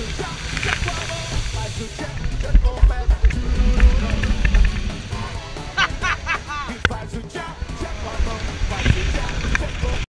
to die.